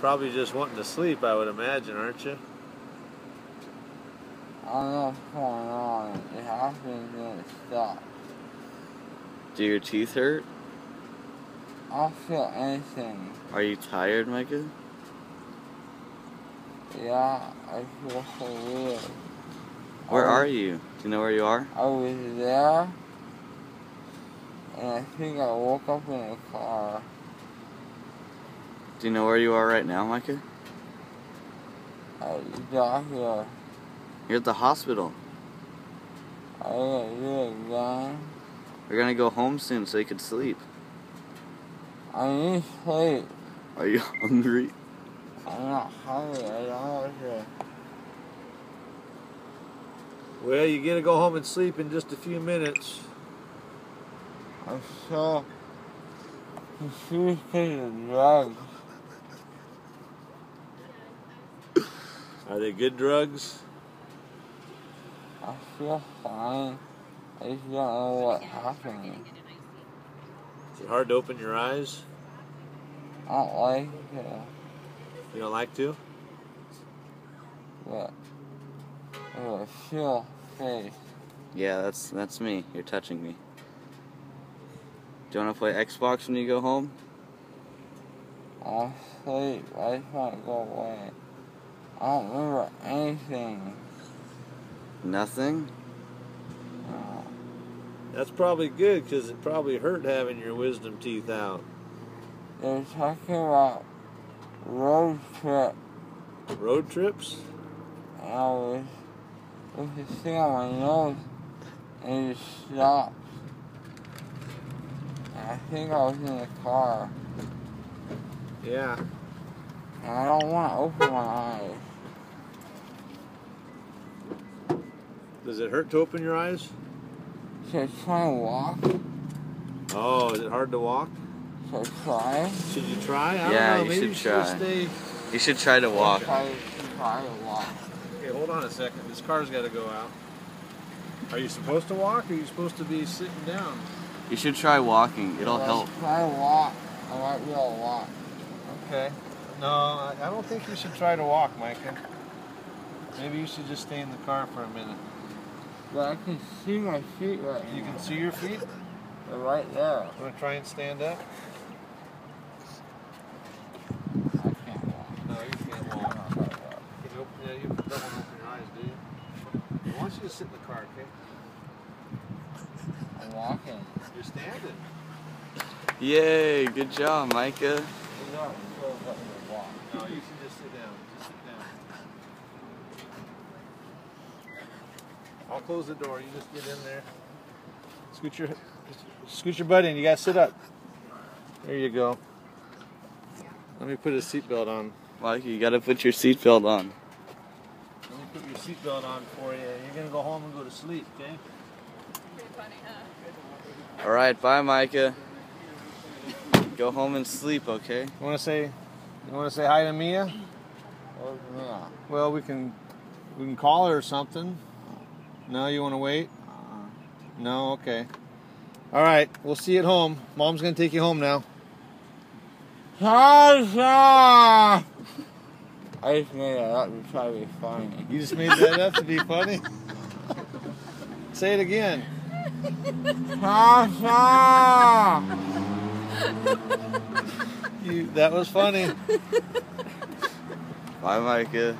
Probably just wanting to sleep, I would imagine, aren't you? I don't know what's going on. It happens and it stops. Do your teeth hurt? I don't feel anything. Are you tired, Micah? Yeah, I feel so weird. Where I are you? Do you know where you are? I was there, and I think I woke up in a car. Do you know where you are right now, Micah? I yeah, here. You're at the hospital. I yeah, here again. We're gonna go home soon so you can sleep. I need sleep. Are you hungry? I'm not hungry. I don't know what to. Well, you're gonna go home and sleep in just a few minutes. I'm so confused because of drugs. Are they good drugs? I feel fine. I just don't know what happened. Is it hard to open your eyes? I don't like it, You don't like to? but oh, it was feel face. Yeah, that's that's me. You're touching me. Do you wanna play Xbox when you go home? I'll sleep. I just want to go away. I don't remember anything. Nothing? No. That's probably good because it probably hurt having your wisdom teeth out. They were talking about road trip, Road trips? and I was with this thing on my nose, and it stopped. And I think I was in the car, Yeah. and I don't want to open my eyes. Does it hurt to open your eyes? Should I try and walk? Oh, is it hard to walk? Should I try? Should you try? I Yeah, don't know. you should you try. should stay. You should try to walk. Try, try to walk. Okay, hold on a second. This car's got to go out. Are you supposed to walk or are you supposed to be sitting down? You should try walking. It'll Let's help. Try to walk. I might be able to walk. Okay. No, I don't think you should try to walk, Micah. Maybe you should just stay in the car for a minute. But I can see my feet right You now. can see your feet? They're right there. Want to try and stand up? I can't walk. No, you can't I'm walk. gonna walk. Can you open, yeah, you don't want to open your eyes, do you? I want you to sit in the car, okay? I'm walking. You're standing. Yay, good job, Micah. You're not sure what to walk. No, you should just sit down. Just sit down. I'll close the door. You just get in there. Scoot your, scoot your butt in. You gotta sit up. There you go. Let me put a seatbelt on. Micah, you gotta put your seatbelt on. Let me put your seatbelt on for you. You're gonna go home and go to sleep, okay? Alright, bye, Micah. Go home and sleep, okay? You wanna say, you wanna say hi to Mia? Oh, well, we can, we can call her or something. No, you wanna wait? Uh, No, okay. All right, we'll see you at home. Mom's gonna take you home now. Tasha! I just made that up to try to be funny. You just made that up to be funny. Say it again. Tasha! You, that was funny. Bye, Micah.